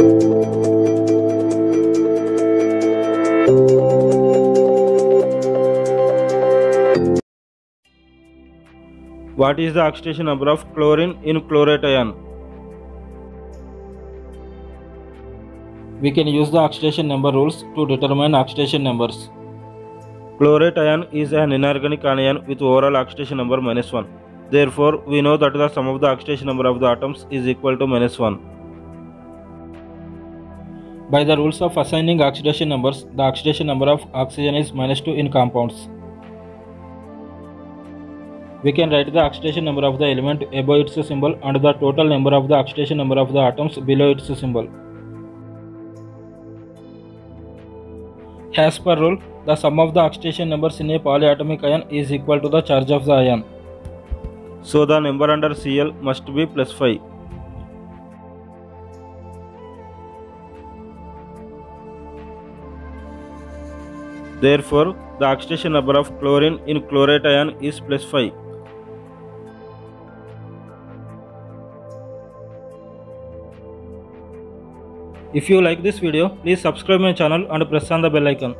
What is the oxidation number of chlorine in chlorate ion? We can use the oxidation number rules to determine oxidation numbers. Chlorate ion is an inorganic anion with overall oxidation number minus 1. Therefore, we know that the sum of the oxidation number of the atoms is equal to minus 1. By the rules of assigning oxidation numbers, the oxidation number of oxygen is minus 2 in compounds. We can write the oxidation number of the element above its symbol and the total number of the oxidation number of the atoms below its symbol. As per rule, the sum of the oxidation numbers in a polyatomic ion is equal to the charge of the ion. So the number under Cl must be plus 5. Therefore, the oxidation number of chlorine in chlorate ion is plus 5. If you like this video, please subscribe my channel and press on the bell icon.